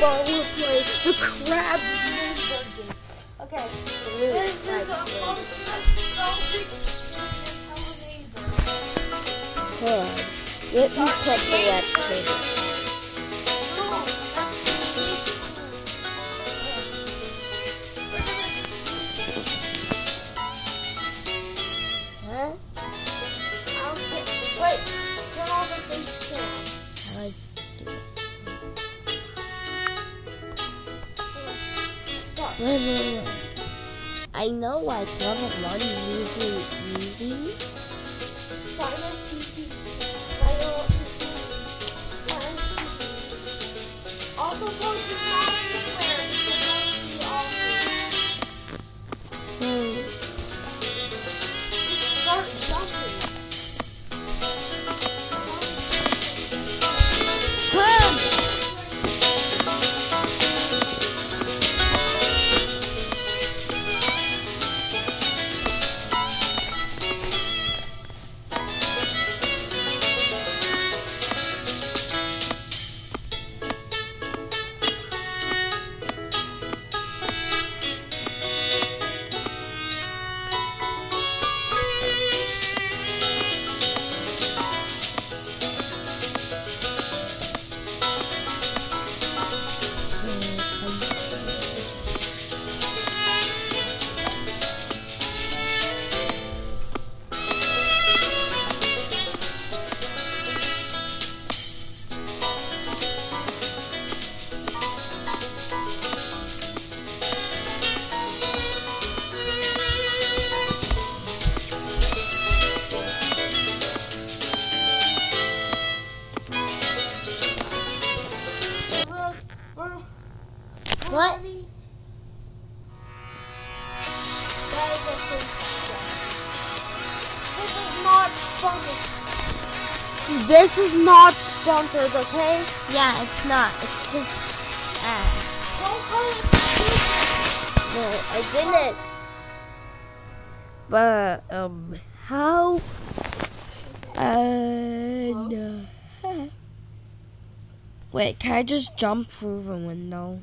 but we'll play the Crabs version. Okay, really This is a like most nostalgic Hold on. Let me put the left trigger. I know like level one usually. This is not sponsored, okay? Yeah, it's not. It's just call it No, I didn't. But um, how? Uh. Wait, can I just jump through the window?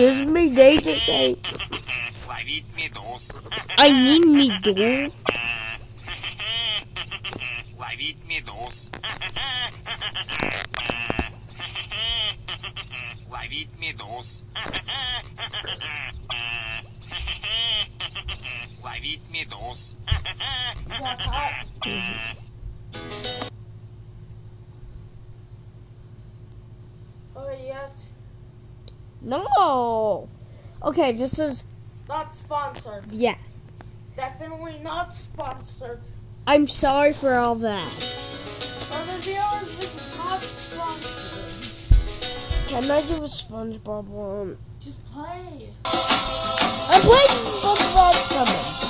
give me they just say I need needles. I need needles. I need needles. I need needles. I need needles. Okay, you have no. Okay, this is Not sponsored. yeah. Definitely not sponsored. I'm sorry for all that. For the viewers, this is not sponsored. Can I do a SpongeBob one? Just play. I'm playing SpongeBob's coming.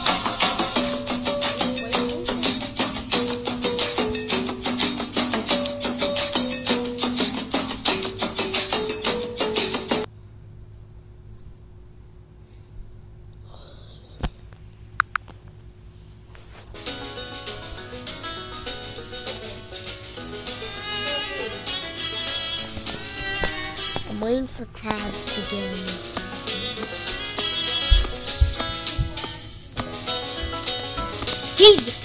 He's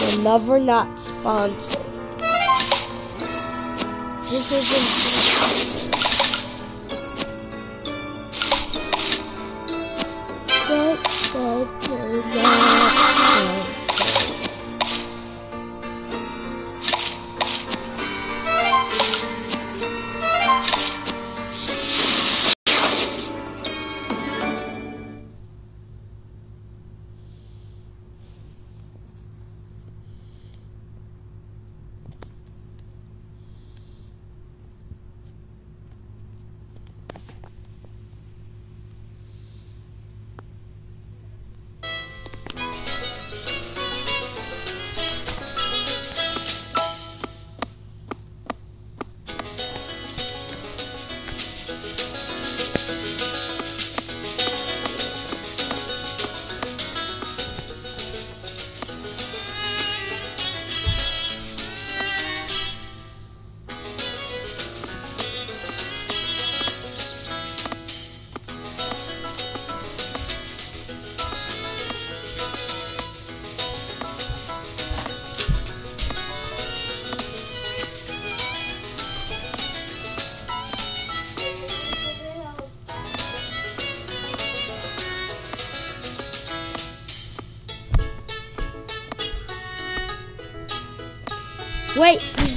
guys, another not sponsored. This isn't.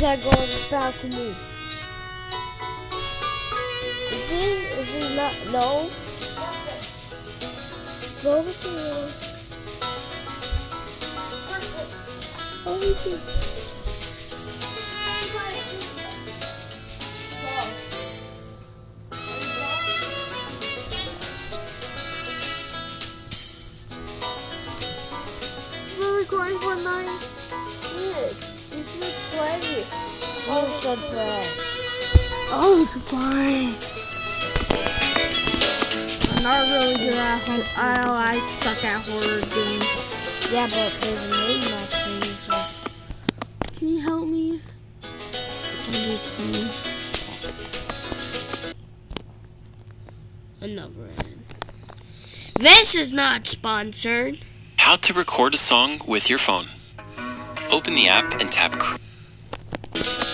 Wait, he's gotta go on this balcony. Is he? Is he not? No. Go over to he can- We're recording for nine. You play. Oh, should play. Oh, goodbye. I'm not really good at horror. I, I suck at horror games. Yeah, but there's a name I can use. Can you help me? Another end. This is not sponsored. How to record a song with your phone. Open the app and tap you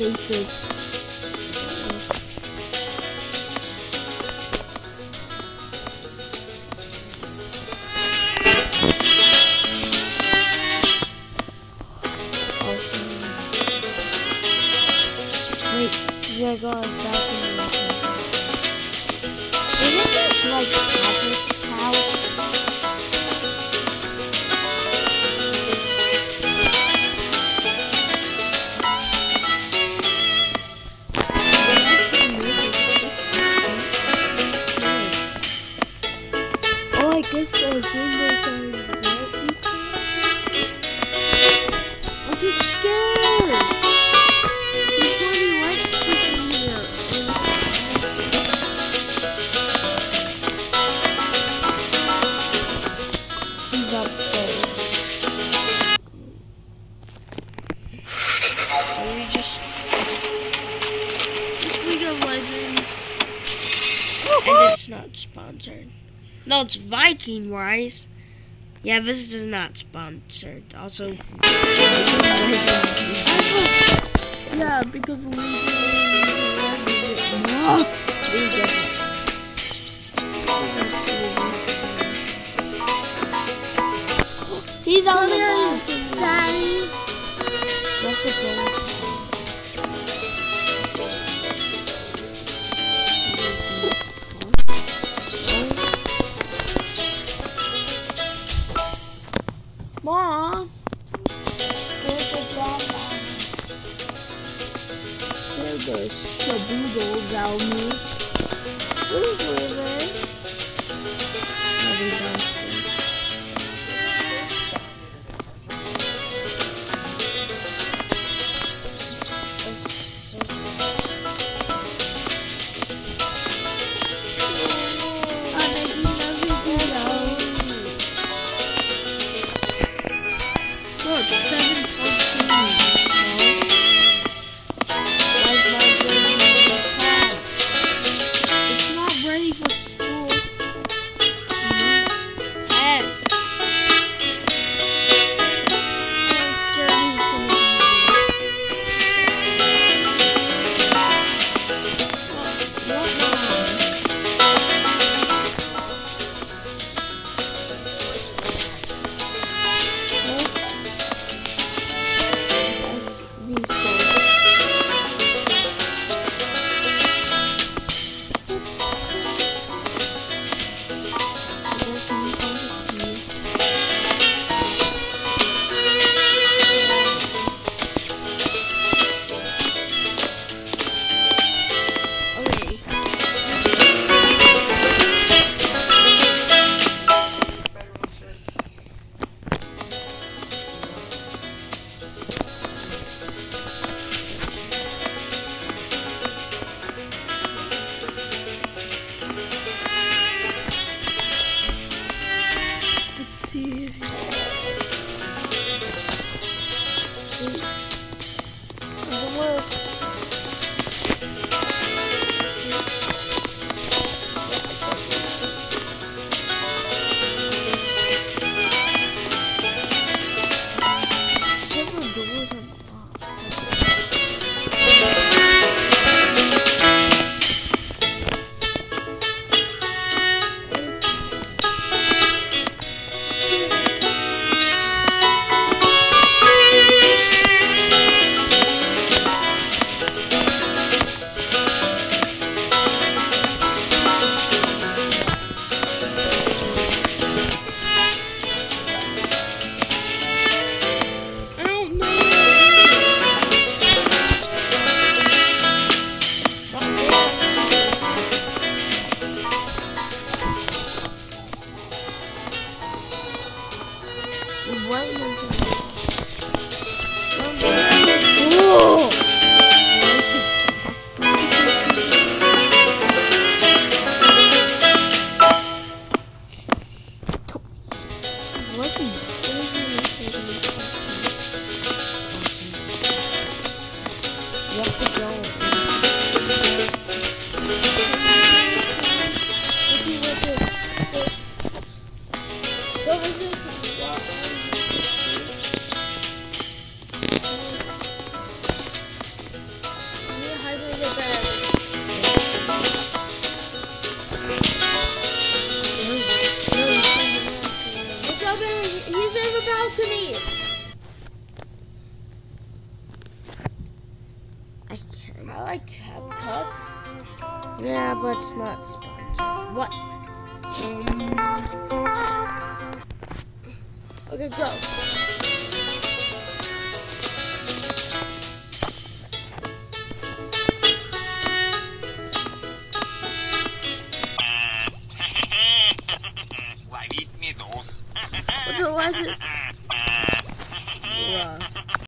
basics. There goes back in the Isn't this like Patrick's house? No, it's Viking wise. Yeah, this is not sponsored. Also, yeah, because no. He's on the here, Daddy. The. 我自。like CapCut. Yeah, but it's not sponsored. What? Um. Okay, go.